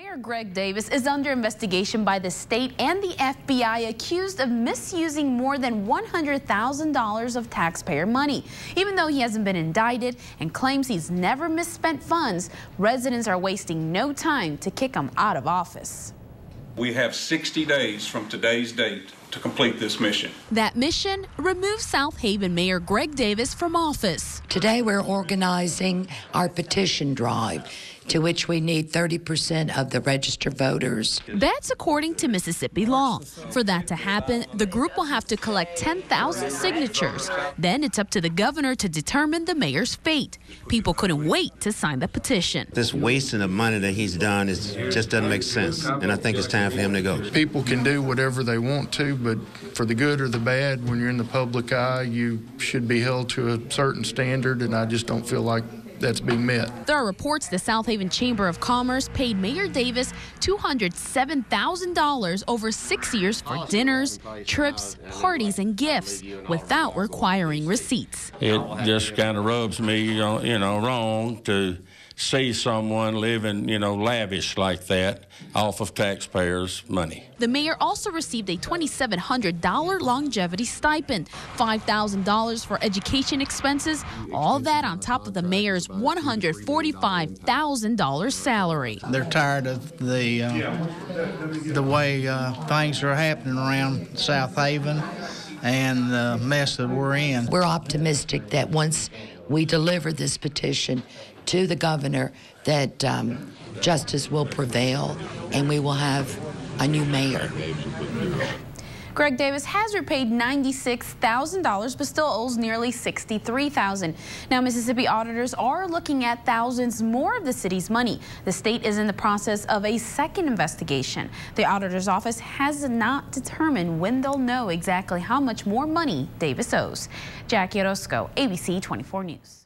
Mayor Greg Davis is under investigation by the state and the FBI accused of misusing more than $100,000 of taxpayer money. Even though he hasn't been indicted and claims he's never misspent funds, residents are wasting no time to kick him out of office. We have 60 days from today's date to complete this mission. That mission, remove Southaven Mayor Greg Davis from office. Today we're organizing our petition drive to which we need 30% of the registered voters. That's according to Mississippi law. For that to happen, the group will have to collect 10,000 signatures. Then it's up to the governor to determine the mayor's fate. People couldn't wait to sign the petition. This wasting of money that he's done is just doesn't make sense, and I think it's time for him to go. People can do whatever they want to, but for the good or the bad, when you're in the public eye, you should be held to a certain standard, and I just don't feel like that's being met. There are reports the Southaven Chamber of Commerce paid Mayor Davis $207,000 over six years for dinners, trips, parties, and gifts without requiring receipts. It just kind of rubs me, you know, wrong to see someone living, you know, lavish like that off of taxpayers' money. The mayor also received a $2,700 longevity stipend, $5,000 for education expenses, all that on top of the mayor's $145,000 salary. They're tired of the uh, the way uh, things are happening around Southaven and the mess that we're in. We're optimistic that once we deliver this petition to the governor that um, justice will prevail and we will have a new mayor. Greg Davis has repaid $96,000 but still owes nearly $63,000. Now Mississippi auditors are looking at thousands more of the city's money. The state is in the process of a second investigation. The auditor's office has not determined when they'll know exactly how much more money Davis owes. Jackie Orozco, ABC 24 News.